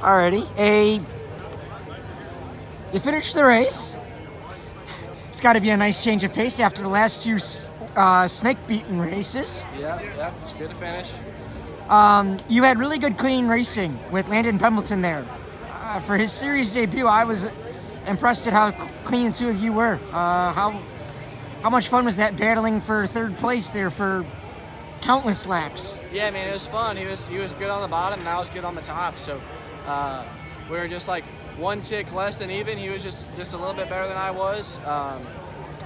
Alrighty, a you finished the race. It's got to be a nice change of pace after the last two uh, snake beaten races. Yeah, yeah, it's good to finish. Um, you had really good clean racing with Landon Pembelton there. Uh, for his series debut, I was impressed at how clean the two of you were. Uh, how how much fun was that battling for third place there for countless laps? Yeah, man, it was fun. He was he was good on the bottom, and I was good on the top. So uh, we were just like one tick less than even. He was just just a little bit better than I was. Um,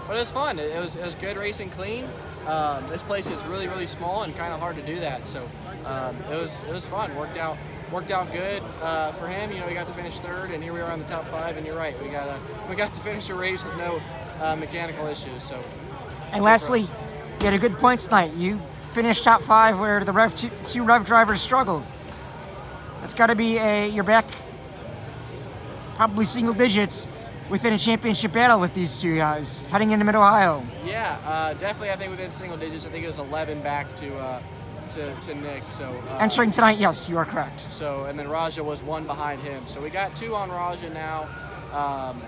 but it was fun. It, was it was good racing clean. Um, this place is really really small and kind of hard to do that. So um, it was it was fun. Worked out worked out good uh, for him. You know, he got to finish third, and here we are on the top five. And you're right, we got a, we got to finish a race with no uh, mechanical issues. So. And lastly, you had a good points night. You finished top five where the Rev two, two Rev drivers struggled. That's got to be a you're back probably single digits within a championship battle with these two guys heading into Mid Ohio. Yeah, uh, definitely. I think within single digits. I think it was 11 back to. Uh, to, to Nick. So uh, entering tonight, yes, you are correct. So and then Rajah was one behind him. So we got two on Rajah now, um,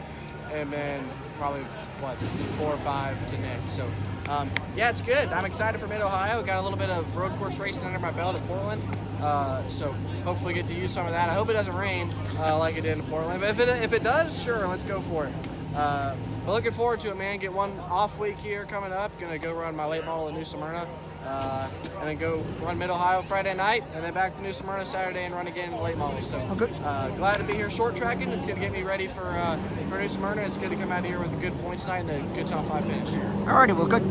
and then probably what four or five to Nick. So um, yeah, it's good. I'm excited for Mid Ohio. Got a little bit of road course racing under my belt at Portland. Uh, so hopefully get to use some of that. I hope it doesn't rain uh, like it did in Portland. But if it, if it does, sure, let's go for it. Uh, but looking forward to it, man. Get one off week here coming up. Gonna go run my late model at New Smyrna. Uh, and then go run Mid Ohio Friday night, and then back to New Smyrna Saturday and run again in late model. So uh, glad to be here short tracking. It's going to get me ready for uh, for New Smyrna. It's good to come out here with a good points night and a good top five finish. All righty, well, good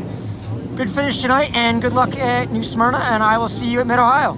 good finish tonight, and good luck at New Smyrna, and I will see you at Mid Ohio.